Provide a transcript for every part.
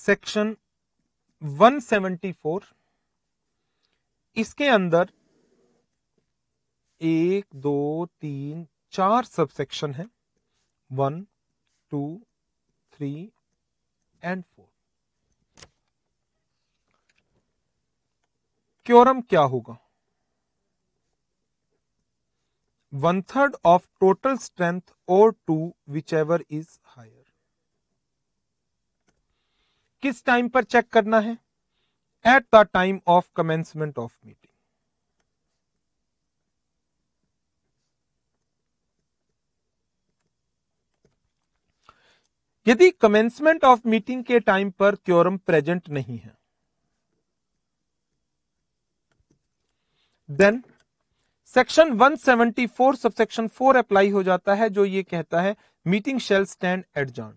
Section 174 इसके अंदर एक, दो, तीन, चार सब सेक्शन है। One, two, three, and four. Quorum क्या होगा? One third of total strength और to, whichever is higher. किस टाइम पर चेक करना है? At the time of commencement of meeting यदि कमेंसमेंट ऑफ़ मीटिंग के टाइम पर क्योरम प्रेजेंट नहीं है then section 174 sub section 4 apply हो जाता है, जो ये कहता है meeting shall stand adjourn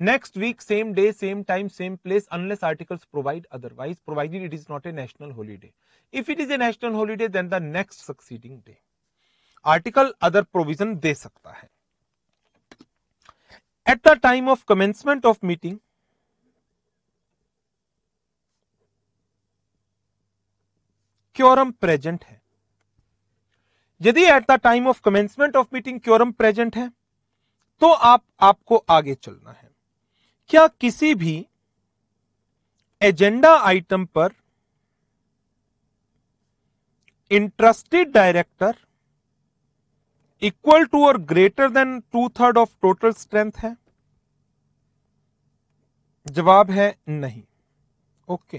next week same day same time same place unless articles provide otherwise provided it is not a national holiday if it is a national holiday then the next succeeding day article other provision दे सकता है। At the time of commencement of meeting quorum present है। यदि at the time of commencement of meeting quorum present है तो आप, आपको आगे चलना है। क्या किसी भी एजेंडा आइटम पर इंटरेस्टेड डायरेक्टर इक्वल टू और greater than two third of total strength है? जवाब है नहीं। ओके।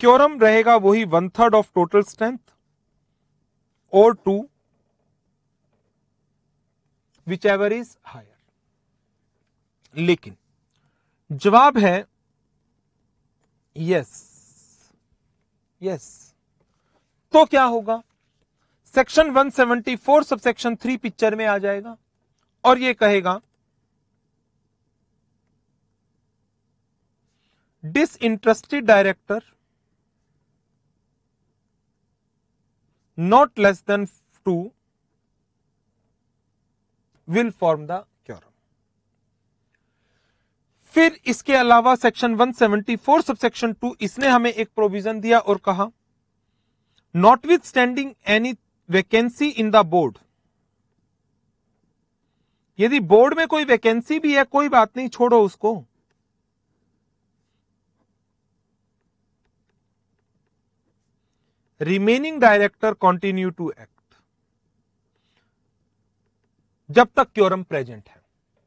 क्योरम रहेगा वही one third of total strength और to whichever is higher लेकिन, जवाब है यस यस तो क्या होगा? Section 174 sub section three picture में आ जाएगा और ये कहेगा disinterested director not less than two will form the फिर इसके अलावा सेक्शन 174 सब सेक्शन टू इसने हमें एक प्रोविज़न दिया और कहा notwithstanding any vacancy in the board यदि बोर्ड में कोई वैकेंसी भी है, कोई बात नहीं, छोड़ो उसको। Remaining director continue to act जब तक क्योरम प्रेजेंट है।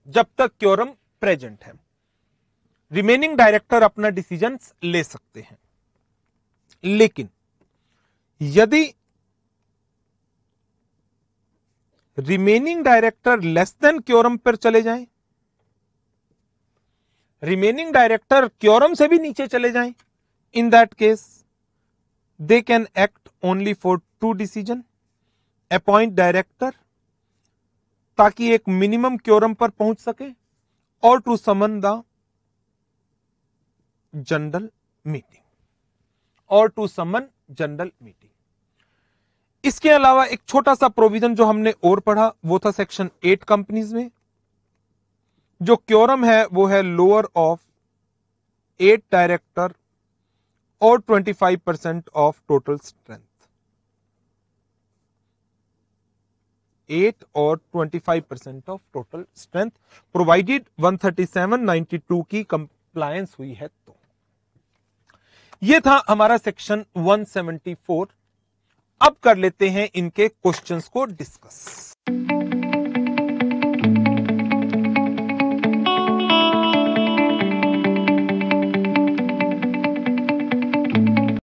जब तक क्योरम प्रेजेंट है। रिमेनिंग डायरेक्टर अपना डिसीज़न ले सकते हैं। लेकिन, यदि remaining director less than quorum पर चले जाएँ रिमेनिंग डायरेक्टर क्योरम से भी नीचे चले जाएँ in that case they can act only for to decision appoint director ताकि एक मिनिमम क्योरम पर पहुँच सके, और to summon the general meeting और टू समन जनरल मीटिंग। इसके अलावा एक छोटा सा प्रोविज़न जो हमने और पढ़ा, वो था सेक्शन एट कंपनीज़ में। जो क्योरम है, वो है लोअर ऑफ़ एट डायरेक्टर और 25 percent of total strength. Eight और 25 percent of total strength, provided 13792 की कंप्लायंस हुई है ये था हमारा सेक्शन 174 अब कर लेते हैं इनके क्वेश्चंस को डिस्कस